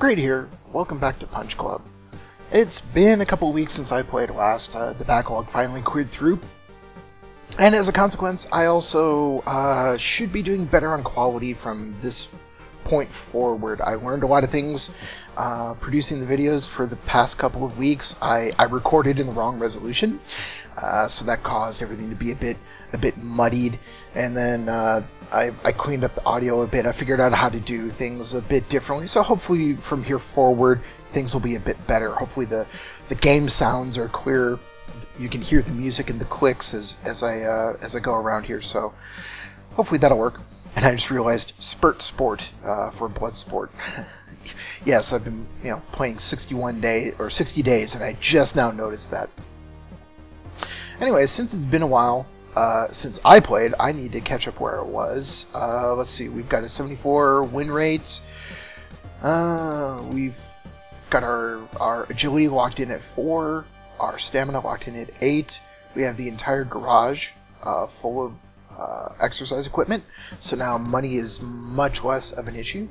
Greyed here. Welcome back to Punch Club. It's been a couple weeks since I played last. Uh, the backlog finally cleared through. And as a consequence, I also uh, should be doing better on quality from this point forward. I learned a lot of things uh, producing the videos for the past couple of weeks. I, I recorded in the wrong resolution, uh, so that caused everything to be a bit a bit muddied. And then uh, I, I cleaned up the audio a bit. I figured out how to do things a bit differently. So hopefully from here forward, things will be a bit better. Hopefully the the game sounds are clear. You can hear the music and the clicks as as I uh, as I go around here. So hopefully that'll work. And I just realized Spurt Sport uh, for Bloodsport. yes, I've been you know playing 61 day or 60 days, and I just now noticed that. Anyway, since it's been a while uh, since I played, I need to catch up where it was. Uh, let's see, we've got a 74 win rate. Uh, we've got our our agility locked in at four, our stamina locked in at eight. We have the entire garage uh, full of uh, exercise equipment, so now money is much less of an issue.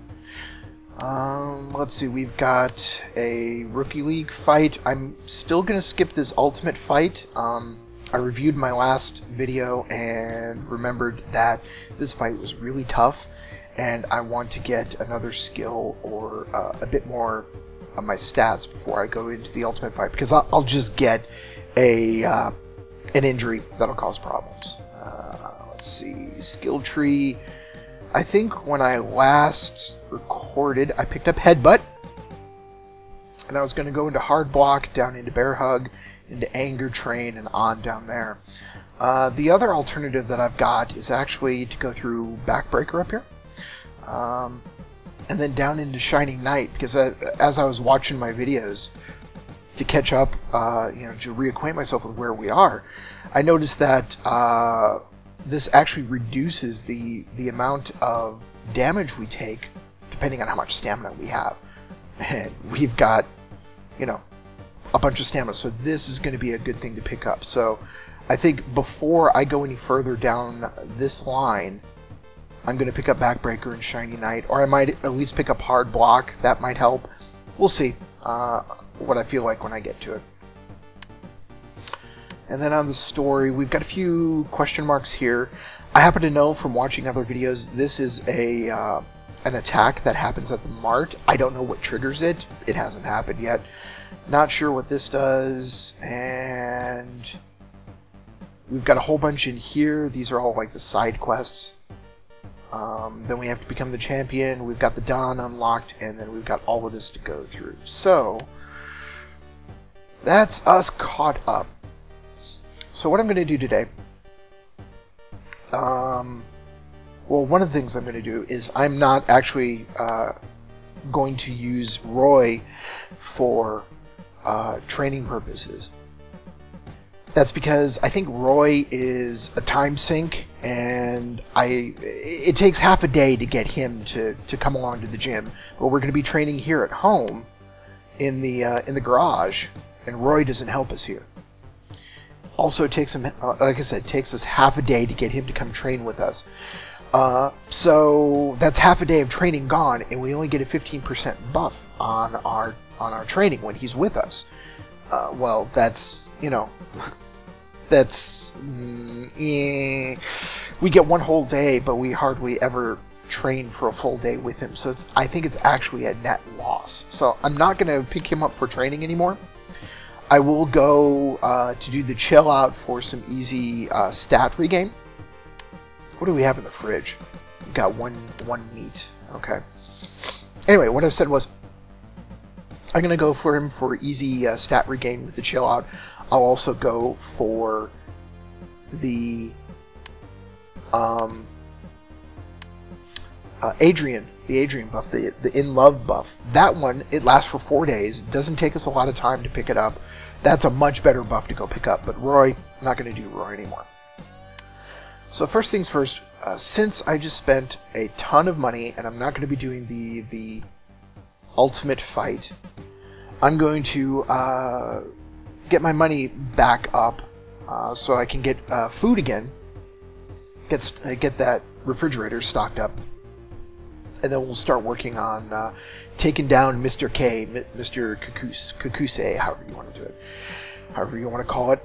Um, let's see, we've got a Rookie League fight. I'm still going to skip this Ultimate fight. Um, I reviewed my last video and remembered that this fight was really tough, and I want to get another skill or uh, a bit more of my stats before I go into the Ultimate fight, because I'll, I'll just get a uh, an injury that'll cause problems. Let's see, skill tree. I think when I last recorded, I picked up Headbutt, and I was going to go into Hard Block, down into Bear Hug, into Anger Train, and on down there. Uh, the other alternative that I've got is actually to go through Backbreaker up here, um, and then down into Shining Knight, because I, as I was watching my videos to catch up, uh, you know, to reacquaint myself with where we are, I noticed that uh, this actually reduces the the amount of damage we take depending on how much stamina we have. And we've got, you know, a bunch of stamina, so this is going to be a good thing to pick up. So I think before I go any further down this line, I'm going to pick up Backbreaker and Shiny Knight, or I might at least pick up Hard Block. That might help. We'll see uh, what I feel like when I get to it. And then on the story, we've got a few question marks here. I happen to know from watching other videos, this is a uh, an attack that happens at the mart. I don't know what triggers it. It hasn't happened yet. Not sure what this does. And we've got a whole bunch in here. These are all like the side quests. Um, then we have to become the champion. We've got the Dawn unlocked, and then we've got all of this to go through. So that's us caught up. So what I'm going to do today, um, well, one of the things I'm going to do is I'm not actually uh, going to use Roy for uh, training purposes. That's because I think Roy is a time sink, and I it takes half a day to get him to, to come along to the gym. But we're going to be training here at home, in the uh, in the garage, and Roy doesn't help us here also takes him, uh, like I said, takes us half a day to get him to come train with us. Uh, so that's half a day of training gone, and we only get a 15% buff on our on our training when he's with us. Uh, well, that's you know, that's mm, eh. we get one whole day, but we hardly ever train for a full day with him. So it's I think it's actually a net loss. So I'm not going to pick him up for training anymore. I will go uh, to do the chill out for some easy uh, stat regain. What do we have in the fridge? We've got one one meat. Okay. Anyway, what I said was I'm gonna go for him for easy uh, stat regain with the chill out. I'll also go for the um, uh, Adrian, the Adrian buff, the the in love buff. That one it lasts for four days. It doesn't take us a lot of time to pick it up. That's a much better buff to go pick up. But Roy, I'm not going to do Roy anymore. So first things first, uh, since I just spent a ton of money and I'm not going to be doing the the ultimate fight, I'm going to uh, get my money back up uh, so I can get uh, food again. Get uh, get that refrigerator stocked up. And then we'll start working on uh, taking down Mr. K, Mr. Kakuse, Kakuse, however you want to do it, however you want to call it.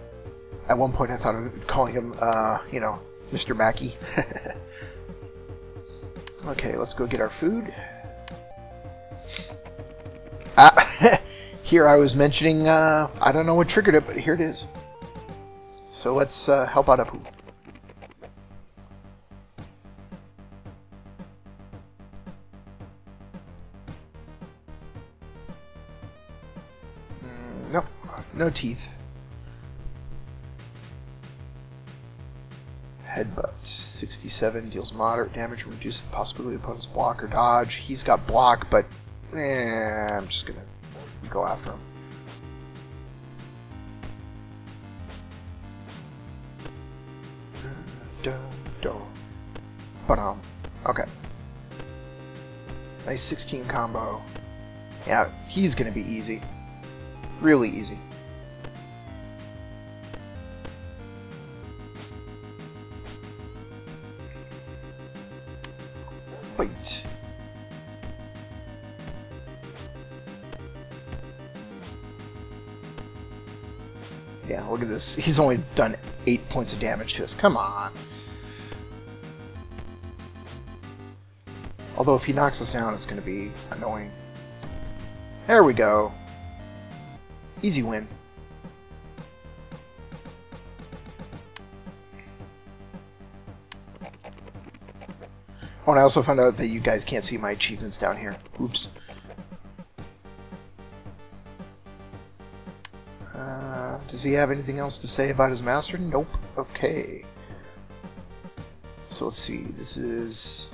At one point, I thought of calling him, uh, you know, Mr. Mackey. okay, let's go get our food. Ah, here I was mentioning, uh, I don't know what triggered it, but here it is. So let's uh, help out Apu. No, teeth. Headbutt. 67 deals moderate damage and reduces the possibility of opponent's block or dodge. He's got block, but eh, I'm just gonna go after him. But um, okay. Nice 16 combo. Yeah, he's gonna be easy. Really easy. Wait. Yeah, look at this. He's only done 8 points of damage to us. Come on. Although if he knocks us down, it's going to be annoying. There we go. Easy win. Oh, and I also found out that you guys can't see my achievements down here. Oops. Uh, does he have anything else to say about his master? Nope. Okay. So let's see. This is...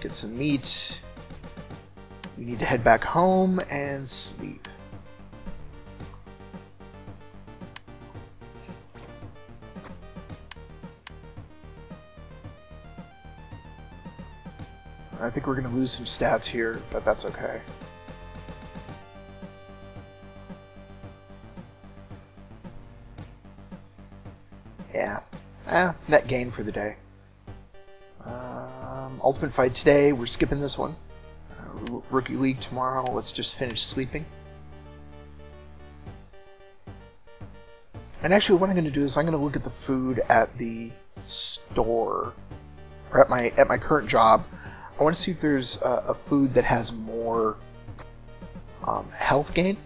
Get some meat. We need to head back home and sleep. I think we're going to lose some stats here, but that's okay. Yeah. Eh, net gain for the day. Um, Ultimate Fight today, we're skipping this one. Uh, Rookie League tomorrow, let's just finish sleeping. And actually what I'm going to do is I'm going to look at the food at the store, or at my, at my current job, I want to see if there's a, a food that has more um, health gain.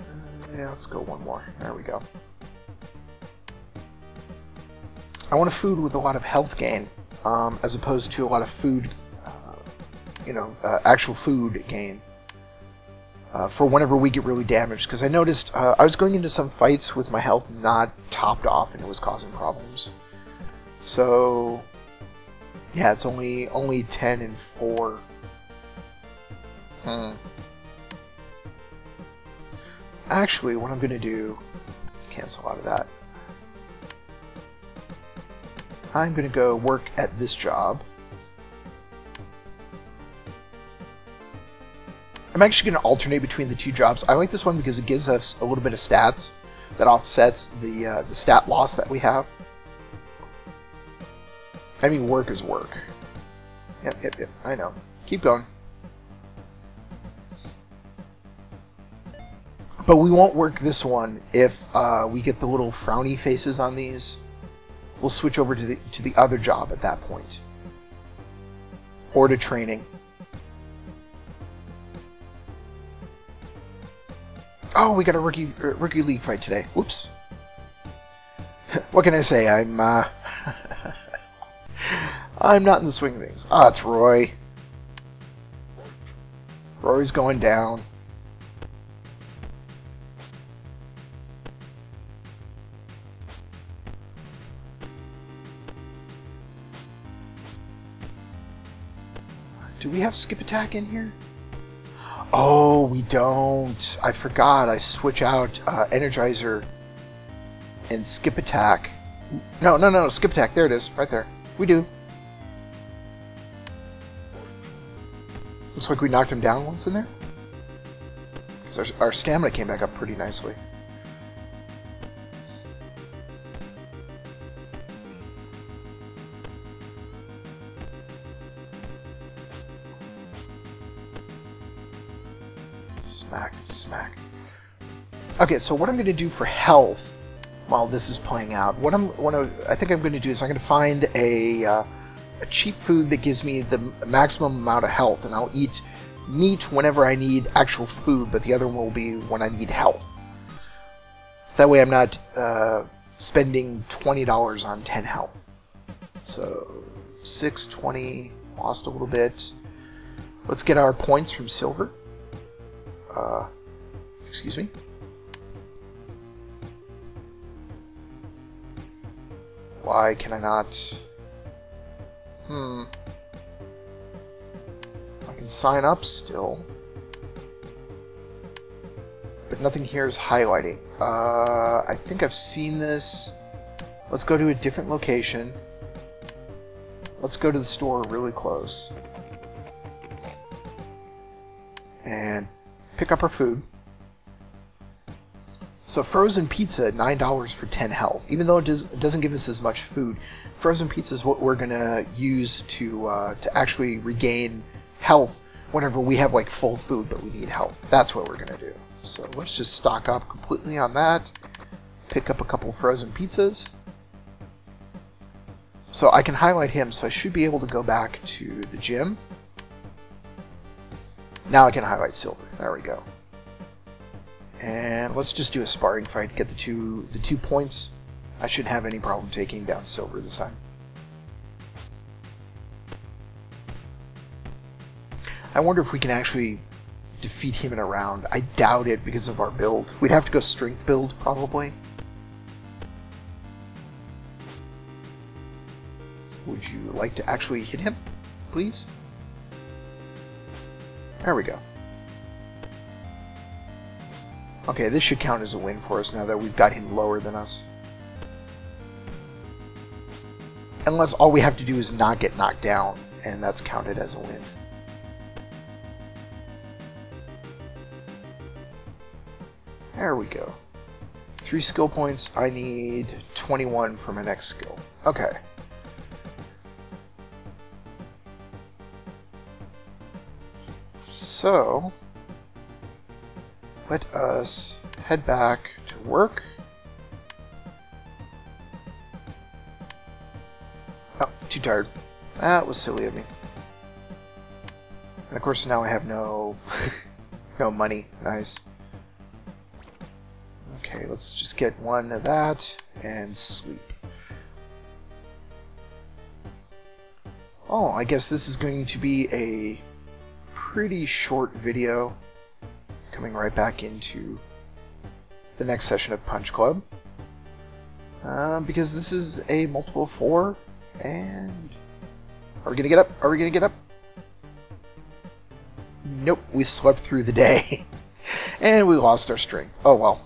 Uh, yeah, let's go one more. There we go. I want a food with a lot of health gain, um, as opposed to a lot of food, uh, you know, uh, actual food gain. Uh, for whenever we get really damaged, because I noticed uh, I was going into some fights with my health not topped off, and it was causing problems. So yeah, it's only only 10 and 4. Hmm. Actually, what I'm going to do... Let's cancel out of that. I'm going to go work at this job. I'm actually going to alternate between the two jobs. I like this one because it gives us a little bit of stats that offsets the uh, the stat loss that we have. I mean, work is work. Yep, yep, yep. I know. Keep going. But we won't work this one if uh, we get the little frowny faces on these. We'll switch over to the to the other job at that point, or to training. Oh, we got a rookie rookie league fight today. Whoops. what can I say? I'm uh, I'm not in the swing of things. Ah, it's Roy. Roy's going down. Do we have skip attack in here? Oh, we don't. I forgot. I switch out uh, Energizer and skip attack. No, no, no, skip attack. There it is, right there. We do. Looks like we knocked him down once in there. Because our, our stamina came back up pretty nicely. Smack, smack. Okay, so what I'm going to do for health while this is playing out, what I'm, what I, I think I'm going to do is I'm going to find a... Uh, a cheap food that gives me the maximum amount of health, and I'll eat meat whenever I need actual food, but the other one will be when I need health. That way I'm not uh, spending $20 on 10 health. So, 620, lost a little bit. Let's get our points from silver. Uh, excuse me. Why can I not... can sign up still. But nothing here is highlighting. Uh, I think I've seen this. Let's go to a different location. Let's go to the store really close. And pick up our food. So frozen pizza, $9 for 10 health. Even though it, does, doesn't give us as much food, frozen pizza is what we're going to use to, uh, to actually regain health whenever we have like full food but we need health. That's what we're going to do. So let's just stock up completely on that. Pick up a couple frozen pizzas. So I can highlight him, so I should be able to go back to the gym. Now I can highlight silver. There we go. And let's just do a sparring fight, get the two the two points. I shouldn't have any problem taking down silver this time. I wonder if we can actually defeat him in a round. I doubt it because of our build. We'd have to go strength build, probably. Would you like to actually hit him, please? There we go. Okay, this should count as a win for us now that we've got him lower than us. Unless all we have to do is not get knocked down, and that's counted as a win. There we go. Three skill points. I need 21 for my next skill. Okay. So, let us head back to work. Oh, too tired. That was silly of me. And of course now I have no no money. Nice. Okay, let's just get one of that and sleep. Oh, I guess this is going to be a pretty short video coming right back into the next session of Punch Club. Uh, because this is a multiple four, and are we gonna get up? Are we gonna get up? Nope, we slept through the day, and we lost our strength. Oh well.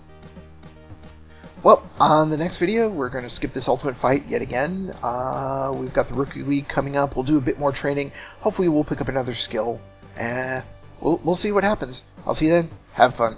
Well, on the next video, we're going to skip this ultimate fight yet again. Uh, we've got the Rookie League coming up. We'll do a bit more training. Hopefully, we'll pick up another skill. And we'll, we'll see what happens. I'll see you then. Have fun.